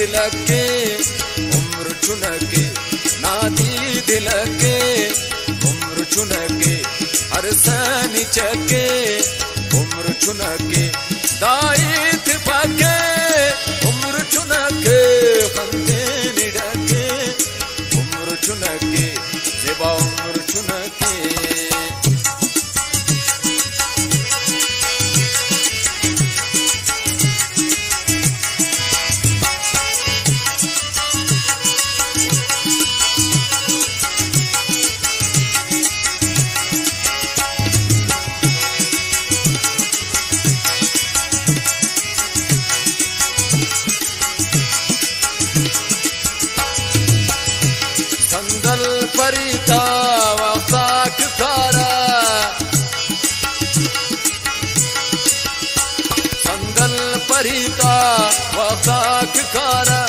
दिलके, उम्र चुनके नादी दिलके, उम्र चुनके, हर सनी चके, उम्र चुनके दायित पाके, उम्र चुनके खंदे निडके, उम्र चुनके जेबा उम्र चुनके। संदल संदल परिता वफाक कारा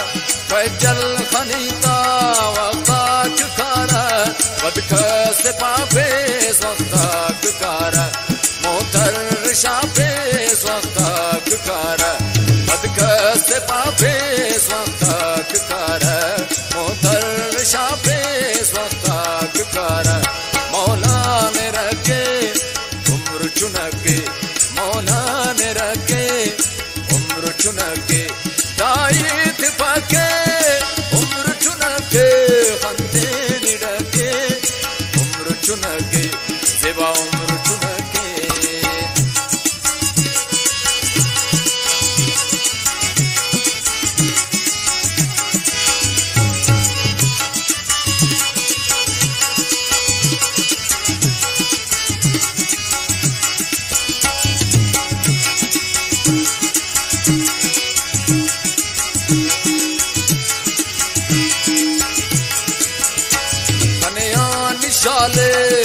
फजल खनीता, वफाक कारा बदक से पापे स्वताक कारा मोतर शापे स्वताक कारा बदक से पापे स्वताक कारा मोतर शापे स्वताक कारा, मौला ने रखे उम्र चुनके, मौला उम्र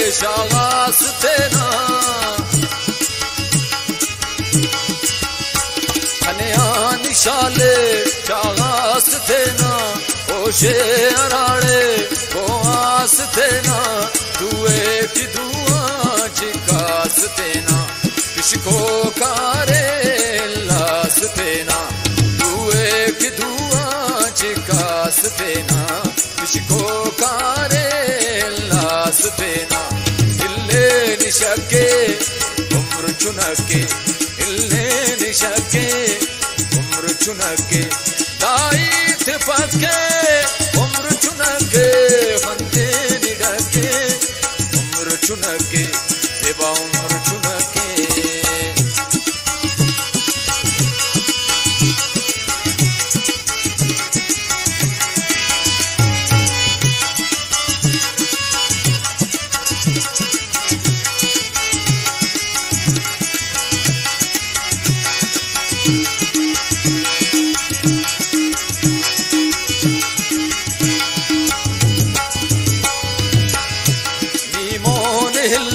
ਹਮੇਸ਼ਾ ਵਾਸਤੇ ਨਾ ਅਨਿਆ ਨਿਸ਼ਾਲੇ ਚਾਸਤੇ ਨਾ ਹੋਸ਼ੇ ਸ਼ੇਰਾਲੇ ਉਹ ਆਸਤੇ ਨਾ ਤੂੰ ਇੱਕ निशके, उम्र चुनके इल्ले निशके, उम्र चुनके दायित पके, उम्र चुनके फंते निडके उम्र चुनके।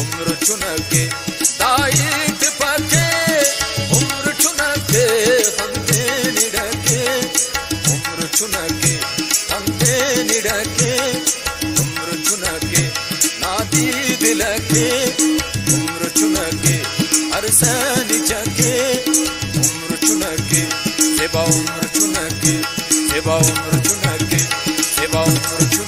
उम्र चुनके दायित पके, उम्र चुनके हंते निडके। उम्र चुनके हंते निडके। उम्र चुनके नादी दिलके उम्र चुनके अरसनी चके। उम्र चुनके सेवा उम्र चुनके सेवा उम्र चुनके सेवा उम्र चुनके